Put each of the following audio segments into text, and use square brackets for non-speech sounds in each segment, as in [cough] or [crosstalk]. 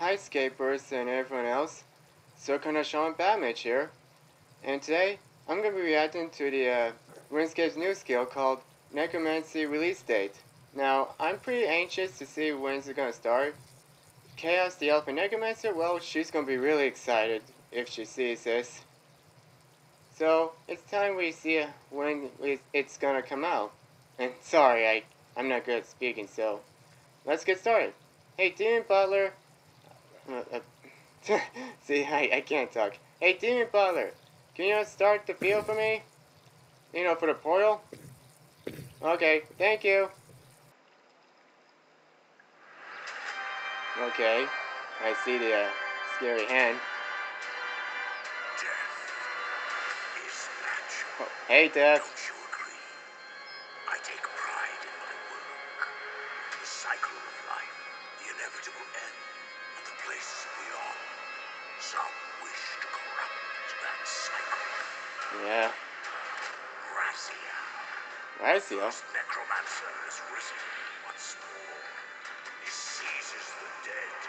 Hi skateboards and everyone else. Circle Sean Batmage here. And today I'm going to be reacting to the uh, RuneScape's new skill called Necromancy release date. Now, I'm pretty anxious to see when it's going to start. Chaos the Elephant Necromancer, well, she's going to be really excited if she sees this. So, it's time we see when it's going to come out. And [laughs] sorry, I, I'm not good at speaking, so let's get started. Hey, Demon Butler. [laughs] See, I, I can't talk. Hey, Demon Butler. Can you start the field for me? You know, for the portal? Okay, thank you. Okay, I see the uh, scary hand. Oh, hey, Death. Cycle of life, the inevitable end, Yeah. Rasial. Rasial? This necromancer has risen once more. He seizes the dead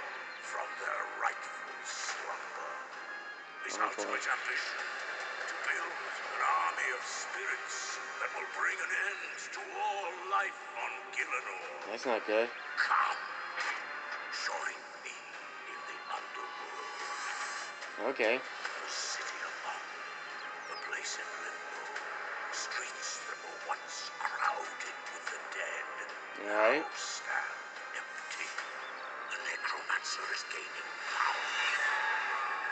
from their rightful slumber. His boy. ultimate ambition to build an army of spirits that will bring an end to all life on Gielinor. That's not good. Come, Okay. The city of the place in limbo, streets that were once crowded with the dead, Alright. stand empty. The necromancer is gaining power.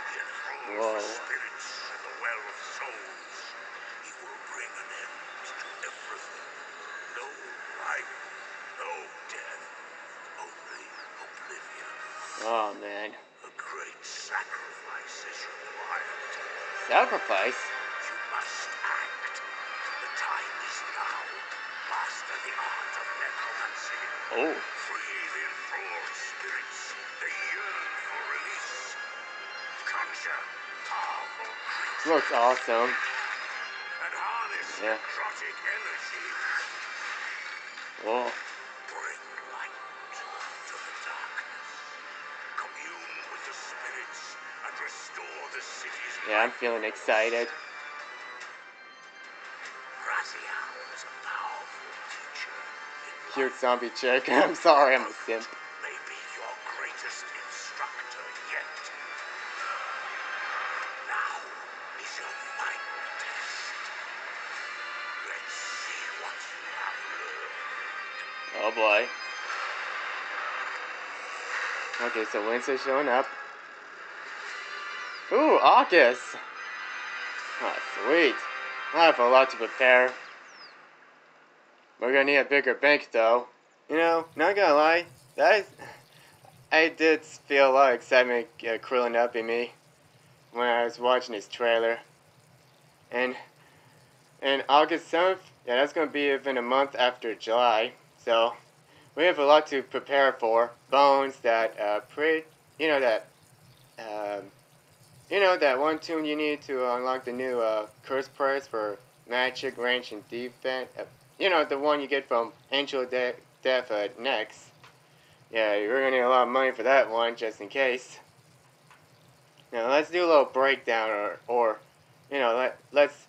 He enthralls Whoa. spirits and the well of souls. He will bring an end to everything. No life, no death, only oblivion. Oh, man. Sacrifice is required. Sacrifice? You must act. The time is now. Master the art of necromancy. Oh. Free the enthralled spirits. They yearn for release. Conjure powerful creatures Looks awesome. and harness Yeah. necrotic energy. Whoa. Yeah, I'm feeling excited. Raziel is a powerful teacher. in Cute zombie chick. [laughs] I'm sorry, I'm a simp. May be your greatest instructor yet. Now is your final test. Let's see what you have learned. Oh boy. Okay, so Winston's showing up. Ooh, August! Oh, sweet. I have a lot to prepare. We're gonna need a bigger bank, though. You know, not gonna lie, that is, I did feel a lot of excitement uh, curling up in me when I was watching this trailer. And, and August 7th, yeah, that's gonna be even a month after July, so we have a lot to prepare for. Bones that, uh, pretty, you know, that, um, you know, that one tune you need to unlock the new, uh, curse prayers for magic, range, and defense. Uh, you know, the one you get from Angel De- Death uh, next. Yeah, you're gonna need a lot of money for that one, just in case. Now, let's do a little breakdown, or, or you know, let, let's,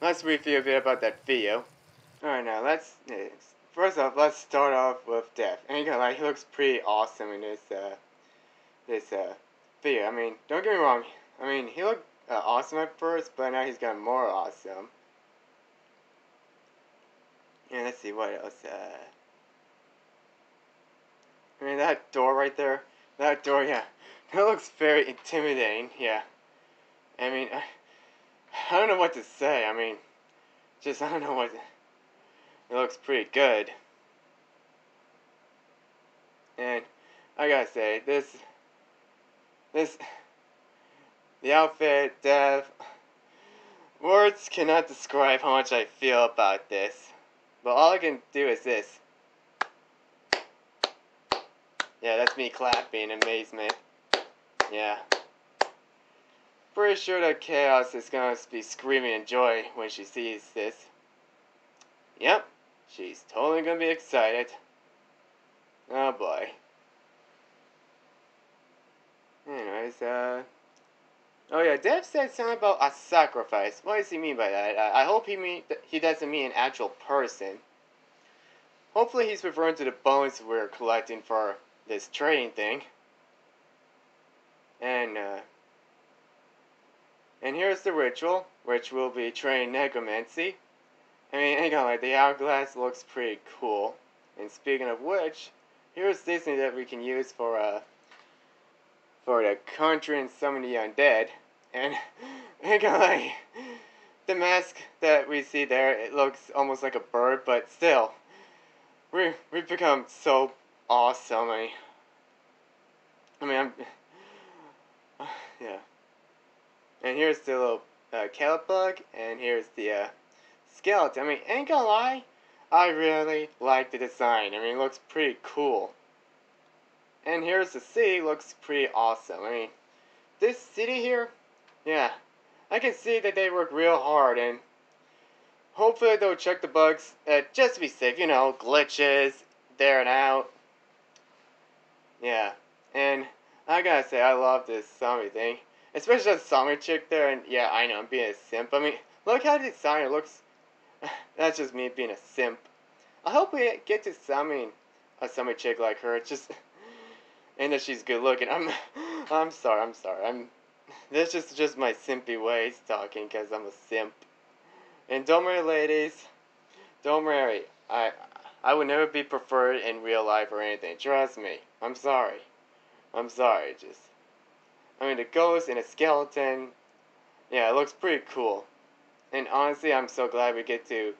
let's review a bit about that video. Alright, now, let's, first off, let's start off with Death. And you know, like, he looks pretty awesome in this, uh, this, uh, video. I mean, don't get me wrong, I mean, he looked uh, awesome at first, but now he's gotten more awesome. And let's see what else. Uh, I mean, that door right there. That door, yeah. [laughs] That looks very intimidating, yeah. I mean, I, I don't know what to say. I mean, just, [laughs] I don't know what. It looks pretty good. And I gotta say, this. This. The outfit, Dev. Words cannot describe how much I feel about this. But all I can do is this. Yeah, that's me clapping in amazement. Yeah. Pretty sure that Chaos is gonna be screaming in joy when she sees this. Yep, she's totally gonna be excited. Oh boy. anyways, uh. Oh yeah, Dev said something about a sacrifice. What does he mean by that? I, I hope he mean he doesn't mean an actual person. Hopefully he's referring to the bones we're collecting for this trading thing. And uh, and here's the ritual, which will be trained necromancy. I mean, hang on, like the hourglass looks pretty cool. And speaking of which, here's Disney that we can use for uh for the conjuring summon the undead. And hang [laughs] on, like the mask that we see there, it looks almost like a bird, but still, we we've become so awesome. I, I mean, I'm [sighs] yeah. And here's the little uh, bug, and here's the uh, skeleton. I mean, ain't gonna lie, I really like the design. I mean, it looks pretty cool. And here's the city, looks pretty awesome. I mean, this city here, yeah, I can see that they work real hard, and hopefully they'll check the bugs uh, just to be safe. You know, glitches, there and out. Yeah, and I gotta say, I love this zombie thing. Especially that zombie chick there, and yeah, I know, I'm being a simp. I mean, look how the designer looks. [laughs] That's just me being a simp. I hope we get to summon a zombie chick like her. It's just, and that she's good looking. I'm, [laughs] I'm sorry, I'm sorry. I'm, this is just my simpy ways talking, cause I'm a simp. And don't worry, ladies. Don't worry. I, I would never be preferred in real life or anything. Trust me. I'm sorry. I'm sorry. Just I mean, the ghost and a skeleton. Yeah, it looks pretty cool. And honestly, I'm so glad we get to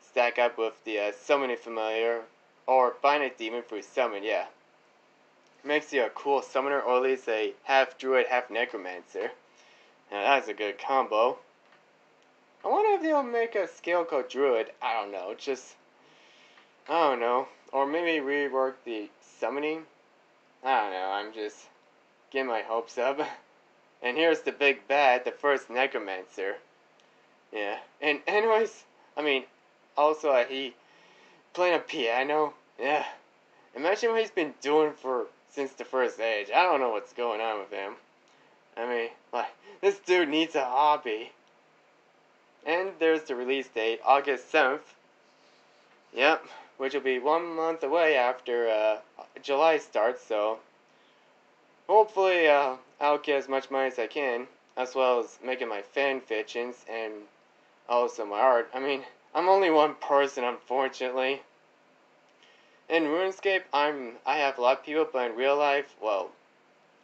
stack up with the uh, summoning familiar or find a demon through summon. Yeah, makes you a cool summoner or at least a half druid, half necromancer. Now that's a good combo. I wonder if they'll make a skill called druid. I don't know. Just I don't know, or maybe rework the summoning. I don't know. I'm just get my hopes up. [laughs] And here's the big bad, the first necromancer. Yeah. And [laughs] anyways, I mean, also uh, he playing a piano. Yeah. Imagine what he's been doing for since the first age. I don't know what's going on with him. I mean, [laughs] like this dude needs a hobby. And there's the release date, August 7th. Yep, which will be one month away after uh, July starts, so hopefully uh, I'll get as much money as I can, as well as making my fan fictions and also my art. I mean, I'm only one person, unfortunately. In RuneScape, I'm I have a lot of people, but in real life, well,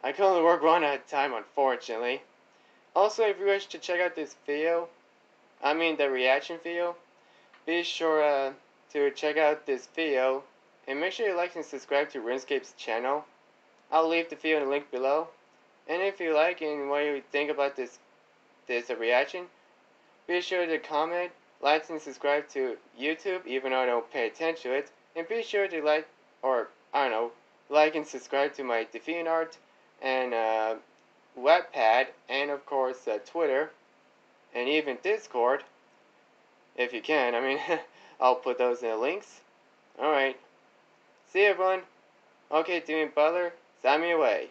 I can only work one at a time, unfortunately. Also, if you wish to check out this video, I mean the reaction video, be sure uh, to check out this video and make sure you like and subscribe to RuneScape's channel. I'll leave the video in the link below. And if you like and what you think about this this reaction, be sure to comment, like, and subscribe to YouTube, even though I don't pay attention to it. And be sure to like, or I don't know, like and subscribe to my DeviantArt and uh, Wattpad, and of course uh, Twitter, and even Discord, if you can. I mean, [laughs] I'll put those in the links. Alright. See everyone. Okay, doing Butler. Sign me away.